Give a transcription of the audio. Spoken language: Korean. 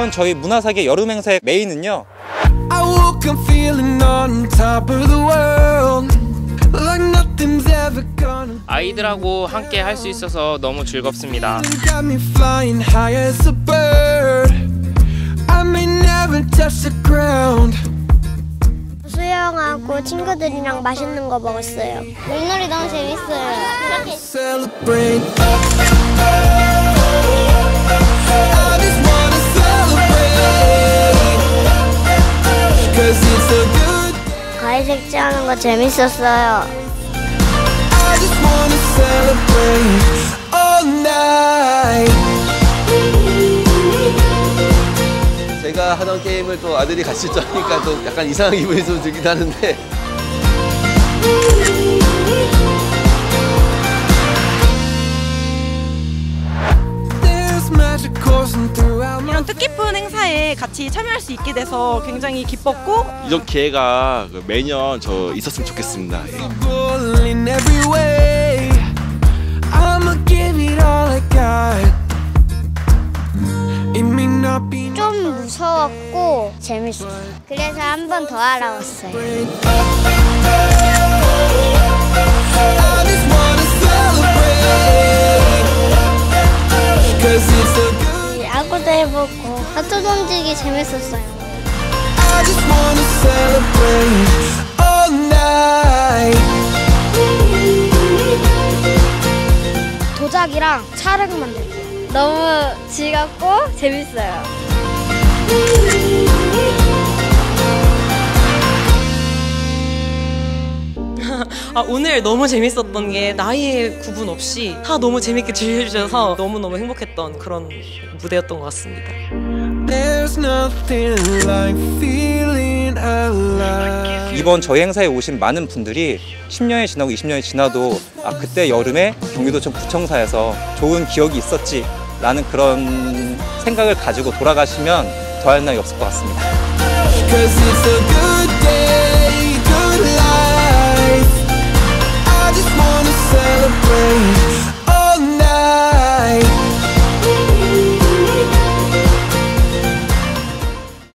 이번 저희 문화사계 여름 행사의 메인은요. 아이들하고 함께 할 수 있어서 너무 즐겁습니다. Got me flying high as a bird. I may never touch the ground. 수영하고 친구들이랑 맛있는 거 먹었어요. 물놀이 너무 재밌어요. 색칠하는 거 재밌었어요. 제가 하던 게임을 또 아들이 같이 떠니까 또 약간 이상한 기분이 좀 들긴 하는데 이런 뜻깊은 행사에 같이 참여할 수 있게 돼서 굉장히 기뻤고 이런 기회가 그 매년 저 있었으면 좋겠습니다. 예. soul in every way. I'ma give it all I got. It may not be 좀 무서웠고 재밌어요. 그래서 한 번 더. Cause it's a 야구도 해보고 하트 던지기 재밌었어요. 도자기랑 차를 만들기. 너무 즐겁고 재밌어요. 아, 오늘 너무 재밌었던 게 나이에 구분 없이 다 너무 재밌게 즐겨주셔서 너무너무 행복했던 그런 무대였던 것 같습니다. There's nothing like feeling alive. 이번 저희 행사에 오신 많은 분들이 10년이 지나고 20년이 지나도 아 그때 여름에 경기도청 구청사에서 좋은 기억이 있었지 라는 그런 생각을 가지고 돌아가시면 더할 나위 없을 것 같습니다.